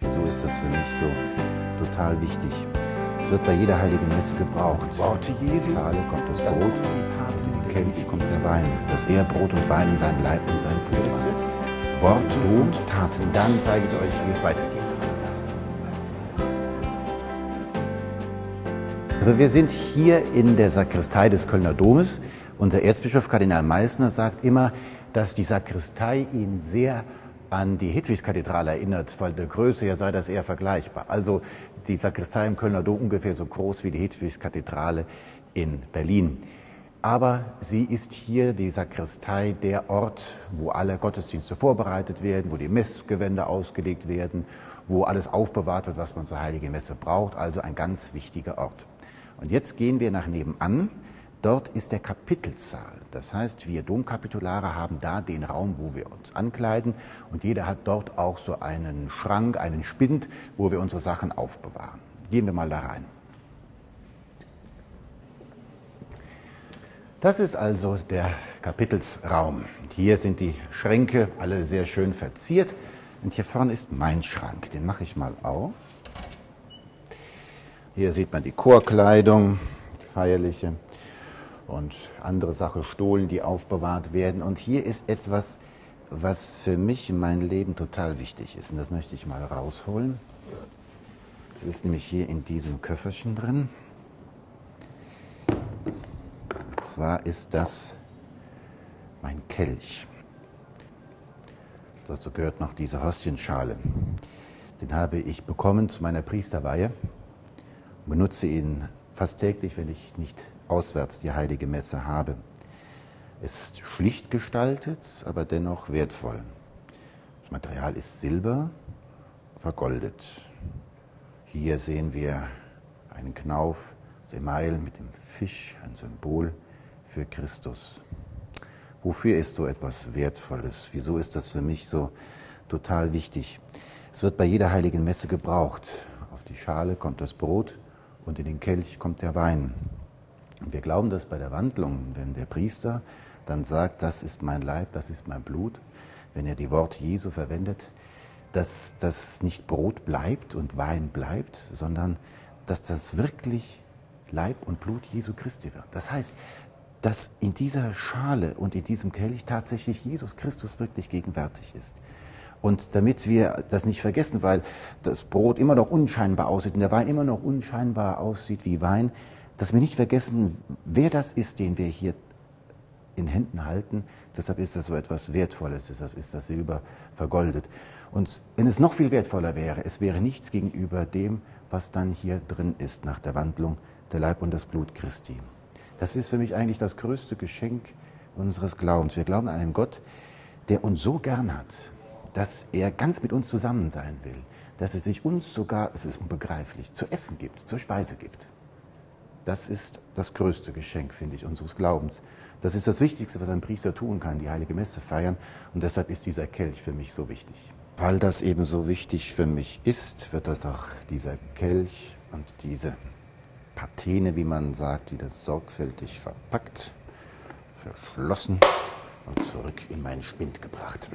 Wieso ist das für mich so total wichtig? Es wird bei jeder heiligen Messe gebraucht. Worte Jesu. Schale kommt das Brot, in den Kelch kommt der Wein. Dass er Brot und Wein in seinem Leib und seinem Blut war. Worte und Taten. Dann zeige ich euch, wie es weitergeht. Also wir sind hier in der Sakristei des Kölner Domes. Unser Erzbischof Kardinal Meissner sagt immer, dass die Sakristei ihn sehr an die Hedwigskathedrale erinnert, weil der Größe ja sei das eher vergleichbar. Also die Sakristei im Kölner Dom ungefähr so groß wie die Hedwigskathedrale in Berlin. Aber sie ist hier die Sakristei der Ort, wo alle Gottesdienste vorbereitet werden, wo die Messgewände ausgelegt werden, wo alles aufbewahrt wird, was man zur Heiligen Messe braucht. Also ein ganz wichtiger Ort. Und jetzt gehen wir nach nebenan Dort ist der Kapitelsaal. Das heißt, wir Domkapitulare haben da den Raum, wo wir uns ankleiden und jeder hat dort auch so einen Schrank, einen Spind, wo wir unsere Sachen aufbewahren. Gehen wir mal da rein. Das ist also der Kapitelsraum. Hier sind die Schränke alle sehr schön verziert. Und hier vorne ist mein Schrank. Den mache ich mal auf. Hier sieht man die Chorkleidung, die feierliche und andere Sachen Stohlen, die aufbewahrt werden. Und hier ist etwas, was für mich in meinem Leben total wichtig ist. Und das möchte ich mal rausholen. Das ist nämlich hier in diesem Köfferchen drin. Und zwar ist das mein Kelch. Dazu gehört noch diese Hostienschale. Den habe ich bekommen zu meiner Priesterweihe benutze ihn fast täglich, wenn ich nicht auswärts die heilige Messe habe. Es ist schlicht gestaltet, aber dennoch wertvoll. Das Material ist Silber, vergoldet. Hier sehen wir einen Knauf Email mit dem Fisch, ein Symbol für Christus. Wofür ist so etwas Wertvolles? Wieso ist das für mich so total wichtig? Es wird bei jeder heiligen Messe gebraucht. Auf die Schale kommt das Brot, und in den Kelch kommt der Wein. Und wir glauben, dass bei der Wandlung, wenn der Priester dann sagt, das ist mein Leib, das ist mein Blut, wenn er die Worte Jesu verwendet, dass das nicht Brot bleibt und Wein bleibt, sondern dass das wirklich Leib und Blut Jesu Christi wird. Das heißt, dass in dieser Schale und in diesem Kelch tatsächlich Jesus Christus wirklich gegenwärtig ist. Und damit wir das nicht vergessen, weil das Brot immer noch unscheinbar aussieht und der Wein immer noch unscheinbar aussieht wie Wein, dass wir nicht vergessen, wer das ist, den wir hier in Händen halten. Deshalb ist das so etwas Wertvolles, deshalb ist das Silber vergoldet. Und wenn es noch viel wertvoller wäre, es wäre nichts gegenüber dem, was dann hier drin ist nach der Wandlung, der Leib und das Blut Christi. Das ist für mich eigentlich das größte Geschenk unseres Glaubens. Wir glauben an einen Gott, der uns so gern hat, dass er ganz mit uns zusammen sein will, dass er sich uns sogar, es ist unbegreiflich, zu essen gibt, zur Speise gibt. Das ist das größte Geschenk, finde ich, unseres Glaubens. Das ist das Wichtigste, was ein Priester tun kann, die heilige Messe feiern. Und deshalb ist dieser Kelch für mich so wichtig. Weil das eben so wichtig für mich ist, wird das auch dieser Kelch und diese Patene, wie man sagt, wieder sorgfältig verpackt, verschlossen und zurück in meinen Spind gebracht.